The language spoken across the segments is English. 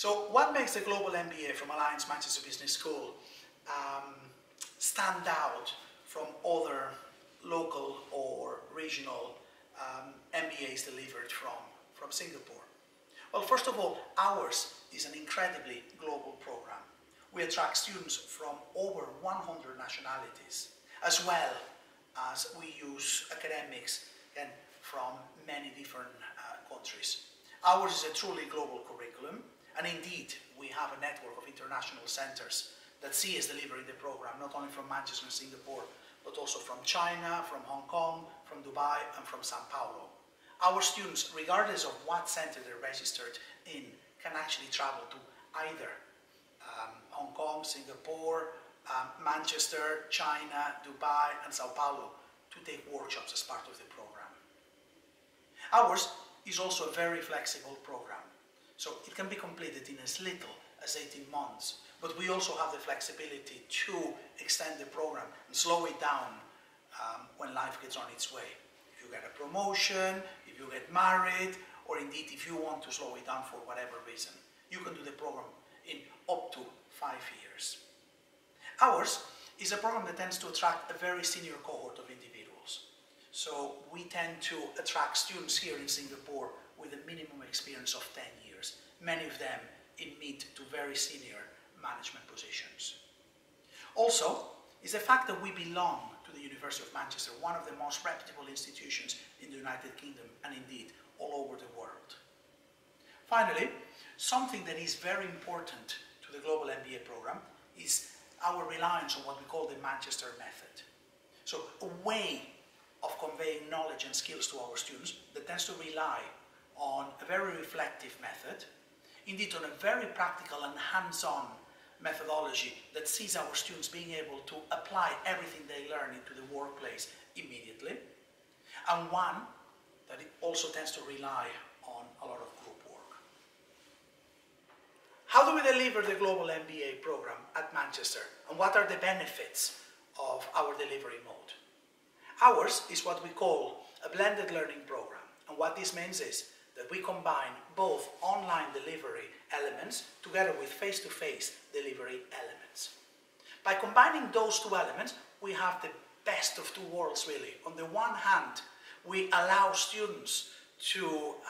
So what makes the Global MBA from Alliance Manchester Business School um, stand out from other local or regional um, MBAs delivered from, from Singapore? Well, first of all, ours is an incredibly global program. We attract students from over 100 nationalities, as well as we use academics from many different uh, countries. Ours is a truly global curriculum, and indeed, we have a network of international centers that see us delivering the program, not only from Manchester and Singapore, but also from China, from Hong Kong, from Dubai, and from Sao Paulo. Our students, regardless of what center they're registered in, can actually travel to either um, Hong Kong, Singapore, um, Manchester, China, Dubai, and Sao Paulo to take workshops as part of the program. Ours is also a very flexible program, so it can be completed in as little as 18 months, but we also have the flexibility to extend the program and slow it down um, when life gets on its way. If you get a promotion, if you get married, or indeed if you want to slow it down for whatever reason, you can do the program in up to five years. Ours is a program that tends to attract a very senior cohort of individuals. So we tend to attract students here in Singapore with a minimum experience of 10 years, many of them in mid to very senior management positions. Also, is the fact that we belong to the University of Manchester, one of the most reputable institutions in the United Kingdom and indeed all over the world. Finally, something that is very important to the Global MBA program is our reliance on what we call the Manchester method. So a way of conveying knowledge and skills to our students that tends to rely on a very reflective method, indeed on a very practical and hands-on methodology that sees our students being able to apply everything they learn into the workplace immediately, and one that also tends to rely on a lot of group work. How do we deliver the Global MBA program at Manchester, and what are the benefits of our delivery mode? Ours is what we call a blended learning program, and what this means is we combine both online delivery elements together with face-to-face -face delivery elements. By combining those two elements, we have the best of two worlds really. On the one hand, we allow students to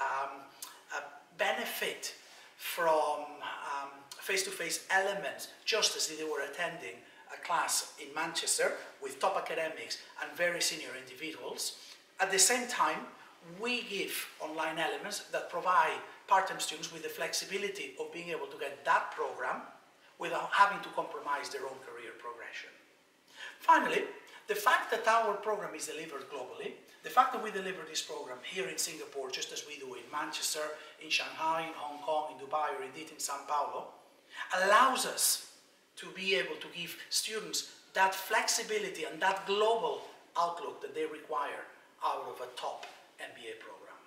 um, uh, benefit from um, face-to-face um, -face elements just as if they were attending a class in Manchester with top academics and very senior individuals. At the same time, we give online elements that provide part-time students with the flexibility of being able to get that program without having to compromise their own career progression. Finally, the fact that our program is delivered globally, the fact that we deliver this program here in Singapore just as we do in Manchester, in Shanghai, in Hong Kong, in Dubai, or indeed in Sao Paulo, allows us to be able to give students that flexibility and that global outlook that they require out of a top MBA program.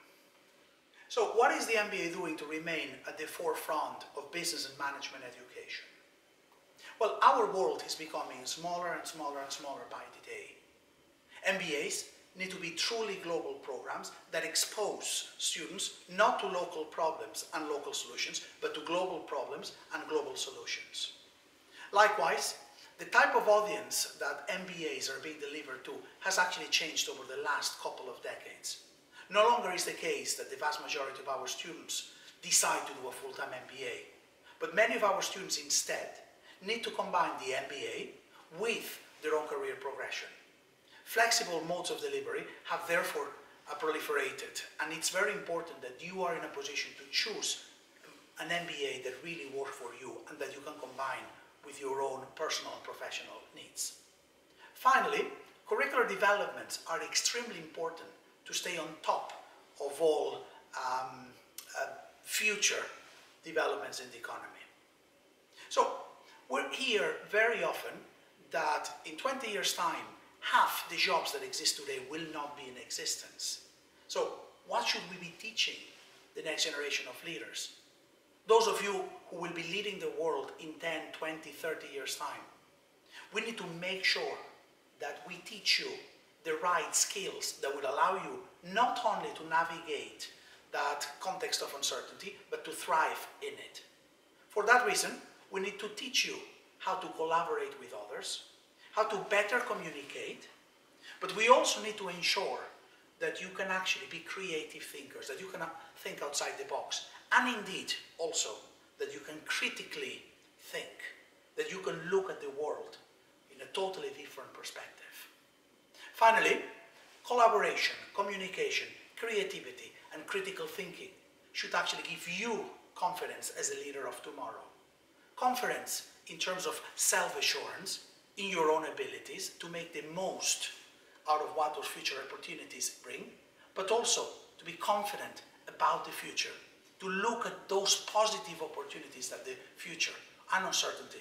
So what is the MBA doing to remain at the forefront of business and management education? Well, our world is becoming smaller and smaller and smaller by the day. MBAs need to be truly global programs that expose students not to local problems and local solutions, but to global problems and global solutions. Likewise, the type of audience that MBAs are being delivered to has actually changed over the last couple of decades. No longer is the case that the vast majority of our students decide to do a full-time MBA, but many of our students instead need to combine the MBA with their own career progression. Flexible modes of delivery have therefore proliferated, and it's very important that you are in a position to choose an MBA that really works for you and that you can combine with your own personal and professional needs. Finally, curricular developments are extremely important to stay on top of all um, uh, future developments in the economy. So we hear very often that in 20 years time, half the jobs that exist today will not be in existence. So what should we be teaching the next generation of leaders? Those of you who will be leading the world in 10, 20, 30 years time. We need to make sure that we teach you the right skills that would allow you not only to navigate that context of uncertainty, but to thrive in it. For that reason, we need to teach you how to collaborate with others, how to better communicate, but we also need to ensure that you can actually be creative thinkers, that you can think outside the box, and indeed also that you can critically think, that you can look at the world in a totally different perspective. Finally, collaboration, communication, creativity, and critical thinking should actually give you confidence as a leader of tomorrow. Confidence in terms of self-assurance in your own abilities to make the most out of what those future opportunities bring, but also to be confident about the future, to look at those positive opportunities that the future and uncertainty